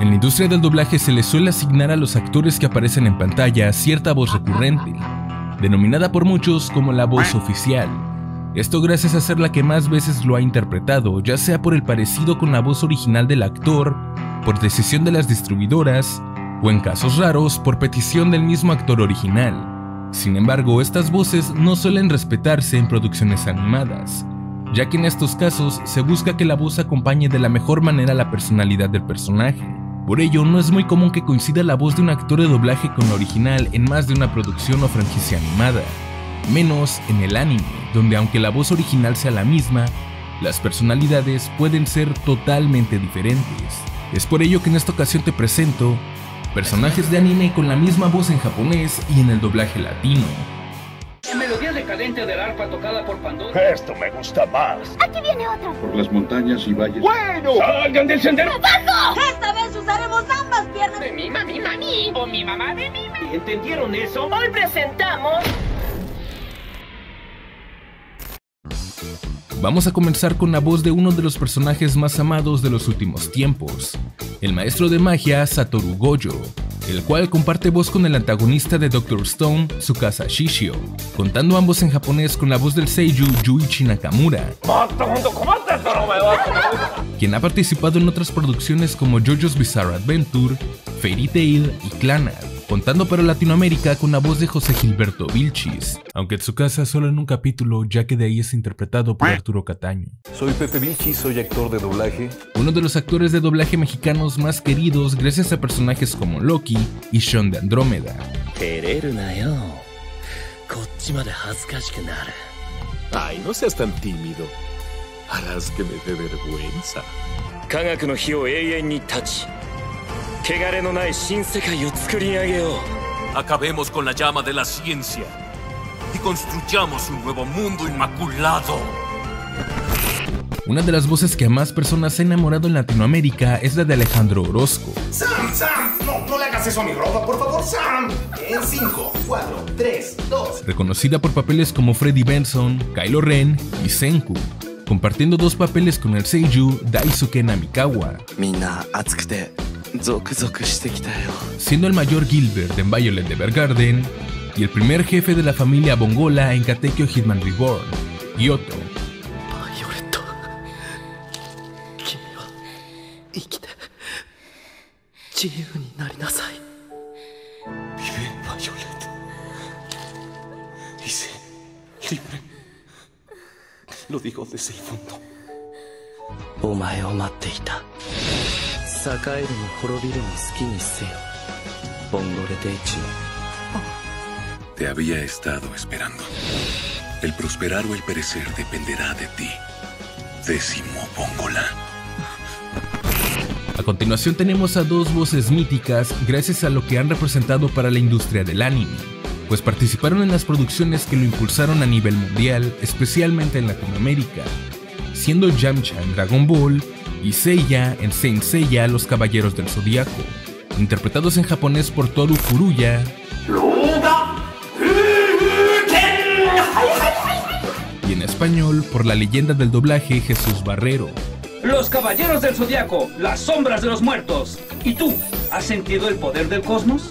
En la industria del doblaje se le suele asignar a los actores que aparecen en pantalla cierta voz recurrente, denominada por muchos como la voz oficial. Esto gracias a ser la que más veces lo ha interpretado, ya sea por el parecido con la voz original del actor, por decisión de las distribuidoras, o en casos raros por petición del mismo actor original. Sin embargo, estas voces no suelen respetarse en producciones animadas, ya que en estos casos se busca que la voz acompañe de la mejor manera la personalidad del personaje. Por ello, no es muy común que coincida la voz de un actor de doblaje con la original en más de una producción o franquicia animada, menos en el anime, donde aunque la voz original sea la misma, las personalidades pueden ser totalmente diferentes. Es por ello que en esta ocasión te presento personajes de anime con la misma voz en japonés y en el doblaje latino. Decadente del arpa tocada por Pandora. Esto me gusta más. Aquí viene otro. Por las montañas y valles. ¡Bueno! ¡Salgan del sendero! ¡Bajo! Esta vez usaremos ambas piernas. De mi mami, mami. O mi mamá de mi mami. ¿Entendieron eso? Hoy presentamos Vamos a comenzar con la voz de uno de los personajes más amados de los últimos tiempos, el maestro de magia Satoru Gojo, el cual comparte voz con el antagonista de Doctor Stone, Tsukasa Shishio, contando ambos en japonés con la voz del seiyuu Yuichi Nakamura, quien ha participado en otras producciones como JoJo's Bizarre Adventure, Fairy Tail y Clannad contando para Latinoamérica con la voz de José Gilberto Vilchis, aunque Tsukasa solo en un capítulo ya que de ahí es interpretado por Arturo Cataño. Soy Pepe Vilchis, soy actor de doblaje. Uno de los actores de doblaje mexicanos más queridos gracias a personajes como Loki y Sean de Andrómeda. Ay, no seas tan tímido. Harás que me dé vergüenza. Acabemos con la llama de la ciencia y construyamos un nuevo mundo inmaculado. Una de las voces que a más personas se ha enamorado en Latinoamérica es la de Alejandro Orozco. Sam, Sam, no, no le hagas eso a mi ropa, por favor, Sam. En 5, 4, 3, 2. Reconocida por papeles como Freddy Benson, Kylo Ren y Senku, compartiendo dos papeles con el seiyuu Daisuke Namikawa. Siendo el mayor Gilbert en Violet Evergarden y el primer jefe de la familia Bongola en Katekyo Hitman Reborn, Kyoto. Lo digo desde el fondo. お前を待っていた栄えるも滅びるも好きにせよボンゴレデイチ Te había estado esperando. El prosperar o el perecer dependerá de ti. Décimo Bongola. A continuación tenemos a dos voces míticas gracias a lo que han representado para la industria del anime, pues participaron en las producciones que lo impulsaron a nivel mundial, especialmente en Latinoamérica, siendo Yamcha en Dragon Ball y Seiya en Saint Seiya Los Caballeros del Zodiaco, interpretados en japonés por Toru Furuya y en español por la leyenda del doblaje Jesús Barrero. Los caballeros del zodiaco, las sombras de los muertos. ¿Y tú? ¿Has sentido el poder del cosmos?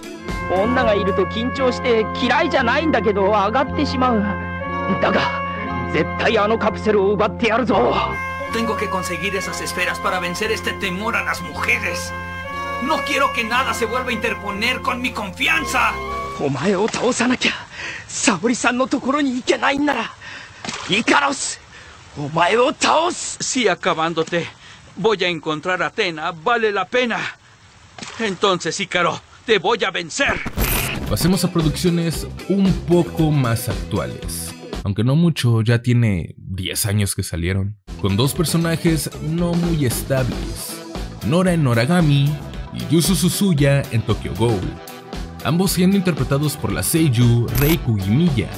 女がいると緊張して嫌いじゃないんだけど上がってしまうだが絶対あのカプセルを奪ってやるぞ Tengo que conseguir esas esferas para vencer este temor a las mujeres. No quiero que nada se vuelva a interponer con mi confianza. お前を倒さなきゃ沙織さんのところに行けないんならイカロスお前を倒す Si acabándote voy a encontrar a Atena, vale la pena. Entonces, Ícaro, te voy a vencer. Pasemos a producciones un poco más actuales. Aunque no mucho, ya tiene 10 años que salieron. Con dos personajes no muy estables. Nora en Noragami y Yusu Suzuya en Tokyo Ghoul. Ambos siendo interpretados por la seiyuu Reiko Gimiya.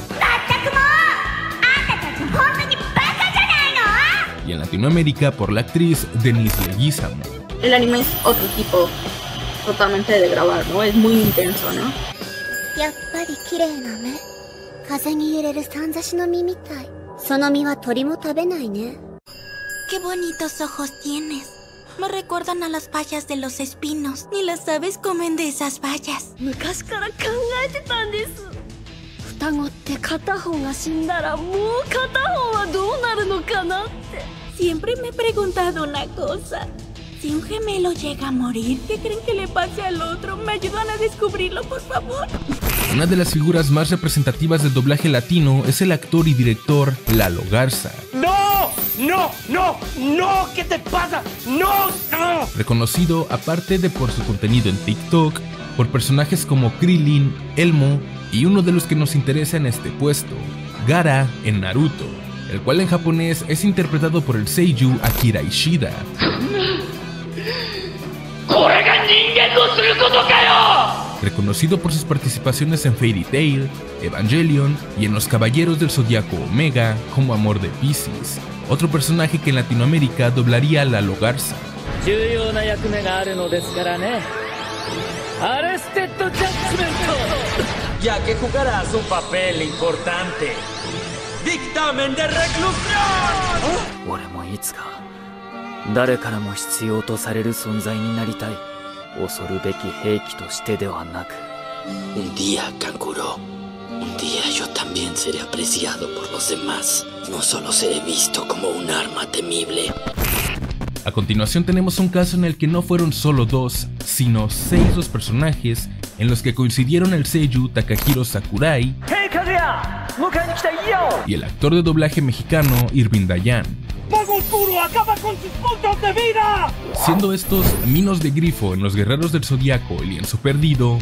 Y en Latinoamérica por la actriz Denise Leguizamo. El anime es otro tipo totalmente de grabar, ¿no? Es muy intenso, ¿no? Qué bonitos ojos tienes Me recuerdan a las vallas de los espinos. Ni las aves comen de esas vallas. 昔から考えてたんです双子って片方が死んだらもう片方はどうなるのかなって Siempre me he preguntado una cosa. Si un gemelo llega a morir, ¿qué creen que le pase al otro? ¿Me ayudan a descubrirlo, por favor? Una de las figuras más representativas del doblaje latino es el actor y director Lalo Garza. ¡No! ¡No! ¡No! ¿Qué te pasa? ¡No! ¡No! reconocido aparte de por su contenido en TikTok, por personajes como Krillin, Elmo y uno de los que nos interesa en este puesto, Gara en Naruto, el cual en japonés es interpretado por el seiyuu Akira Ishida. Reconocido por sus participaciones en Fairy Tail, Evangelion y en Los Caballeros del Zodiaco Omega como Amor de Pisces, otro personaje que en Latinoamérica doblaría a Lalo un ¡Dictamen de reclusión! Un día, canguro, un día yo también seré apreciado por los demás. No solo seré visto como un arma temible. A continuación tenemos un caso en el que no fueron solo dos, sino seis los personajes en los que coincidieron el seiyu Takahiro Sakurai hey, y el actor de doblaje mexicano Irvin Dayan. acaba con sus puntos de vida! Siendo estos Minos de Grifo en Los Guerreros del Zodiaco y Lienzo Perdido.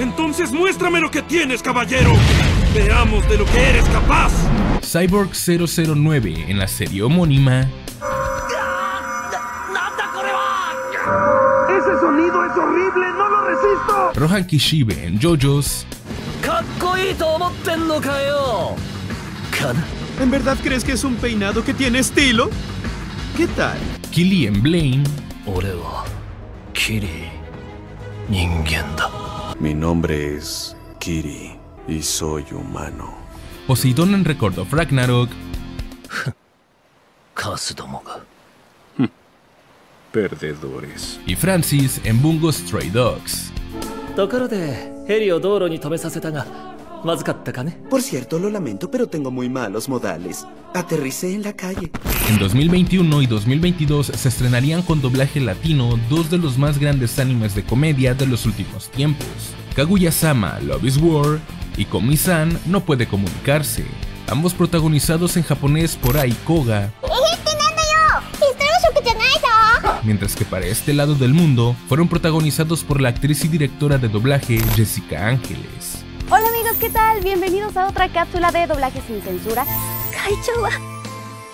Entonces muéstrame lo que tienes, caballero. Veamos de lo que eres capaz. Cyborg 009 en la serie homónima. ¡Ese sonido es horrible! ¡No lo resisto! Rohan Kishibe en JoJo's. ¿En verdad crees que es un peinado que tiene estilo? ¿Qué tal? Killy en Blaine. Kiri. Mi nombre es Kiri y soy humano. Poseidón en Record of Ragnarok, カスどもが Perdedores. y Francis en Bungo Stray Dogs. ところでヘリを道路に止めさせたがまずかったかね Por cierto, lo lamento, pero tengo muy malos modales. Aterricé en la calle. En 2021 y 2022 se estrenarían con doblaje latino dos de los más grandes animes de comedia de los últimos tiempos. Kaguya-sama, Love is War y Komi-san no puede comunicarse, ambos protagonizados en japonés por Ai Koga. Mientras que para este lado del mundo fueron protagonizados por la actriz y directora de doblaje Jessica Ángeles. ¿qué tal? Bienvenidos a otra cápsula de doblaje sin censura. Kaicho wa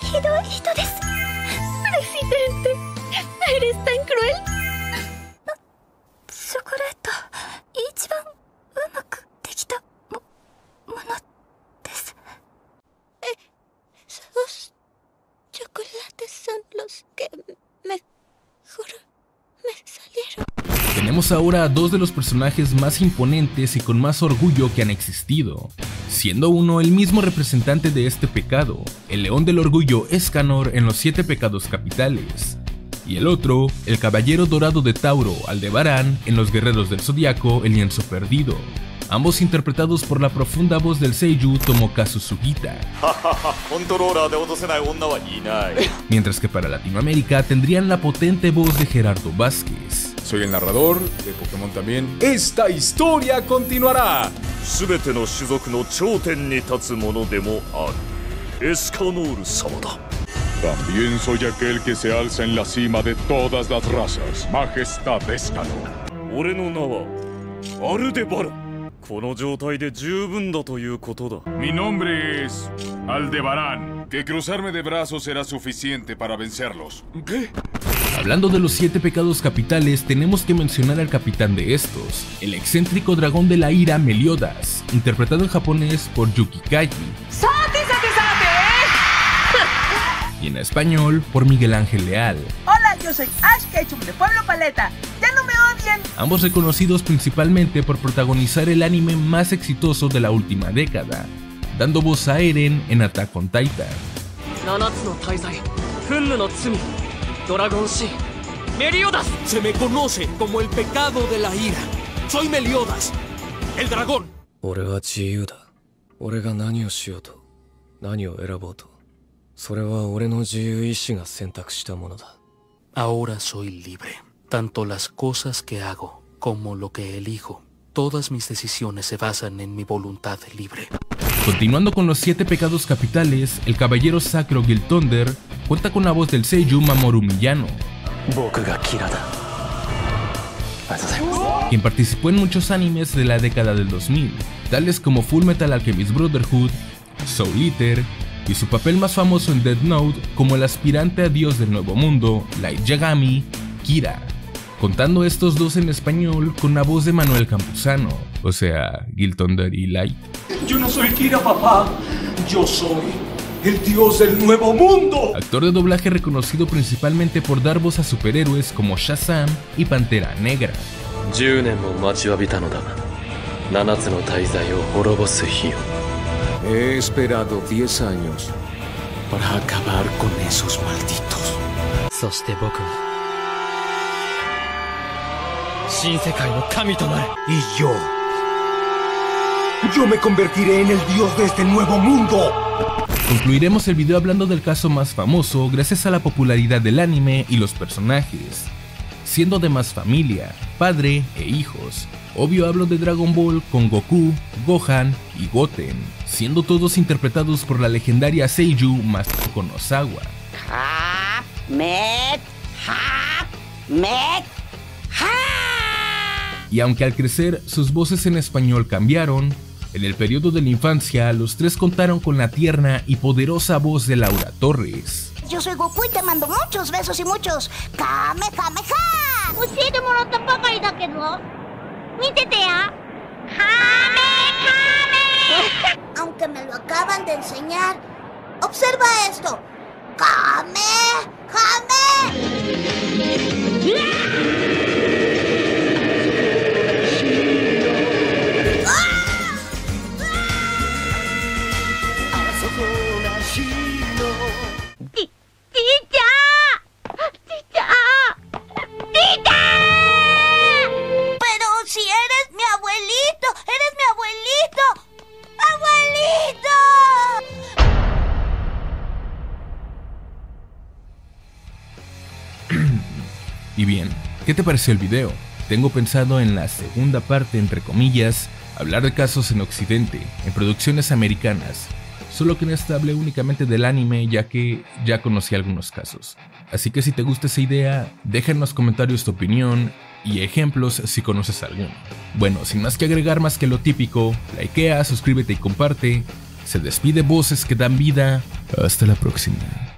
hidoi hito. Presidente, eres tan cruel. ahora a dos de los personajes más imponentes y con más orgullo que han existido, siendo uno el mismo representante de este pecado, el león del orgullo Escanor en los siete pecados capitales, y el otro, el caballero dorado de Tauro Aldebarán en los guerreros del zodiaco El lienzo perdido, ambos interpretados por la profunda voz del seiyuu Tomokazu Sugita. Mientras que para Latinoamérica tendrían la potente voz de Gerardo Vázquez. Soy el narrador de Pokémon también. Esta historia continuará. すべての種族の頂点に立つものでもある。エスカノール様だ。 También soy aquel que se alza en la cima de todas las razas, Majestad Escanor. 俺の名はアルデバラン。この状態で十分だということだ。 Mi nombre es Aldebarán. Que cruzarme de brazos será suficiente para vencerlos. ¿Qué? Hablando de los siete pecados capitales, tenemos que mencionar al capitán de estos, el excéntrico dragón de la ira Meliodas, interpretado en japonés por Yuki Kaji. ¡Sate, sate! Y en español por Miguel Ángel Leal. Hola, yo soy Ash Ketchum de Pueblo Paleta. ¡Ya no me odien! Ambos reconocidos principalmente por protagonizar el anime más exitoso de la última década, dando voz a Eren en Attack on Titan. Se me conoce como el pecado de la ira. Soy Meliodas, el dragón. 俺は自由だ俺が何をしようと何を選ぼうとそれは俺の自由意志が選択したものだ Ahora soy libre. Tanto las cosas que hago como lo que elijo. Todas mis decisiones se basan en mi voluntad libre. Continuando con los siete pecados capitales, el caballero sacro Gil Thunder cuenta con la voz del Seiyu Mamoru Miyano, quien participó en muchos animes de la década del 2000, tales como Full Metal Alchemist Brotherhood, Soul Eater, y su papel más famoso en Dead Note como el aspirante a dios del Nuevo Mundo, Light Yagami, Kira, contando estos dos en español con la voz de Manuel Campuzano, o sea, Gil Thunder y Light. Yo no soy Kira, papá. Yo soy el dios del nuevo mundo. Actor de doblaje reconocido principalmente por dar voz a superhéroes como Shazam y Pantera Negra. 10年も待ちわびたのだ7つの大罪を滅ぼす日を He esperado 10 años para acabar con esos malditos. そして僕は新世界の神となる Y yo. Yo me convertiré en el dios de este nuevo mundo. Concluiremos el video hablando del caso más famoso gracias a la popularidad del anime y los personajes, siendo de más familia, padre e hijos. Obvio hablo de Dragon Ball con Goku, Gohan y Goten, siendo todos interpretados por la legendaria Seiyu Masako Nozawa. Met, ha, met, Y aunque al crecer sus voces en español cambiaron, en el periodo de la infancia, los tres contaron con la tierna y poderosa voz de Laura Torres. Yo soy Goku y te mando muchos besos y muchos ¡Kame! Kamehameha. Aunque me lo acaban de enseñar. Observa esto. ¡Kame! Kamehameha. Te pareció el video? Tengo pensado en la segunda parte, entre comillas, hablar de casos en Occidente, en producciones americanas, solo que en esta hablé únicamente del anime ya que ya conocí algunos casos. Así que si te gusta esa idea, deja en los comentarios tu opinión y ejemplos si conoces alguno. Bueno, sin más que agregar más que lo típico, likea, suscríbete y comparte. Se despide voces que dan vida. Hasta la próxima.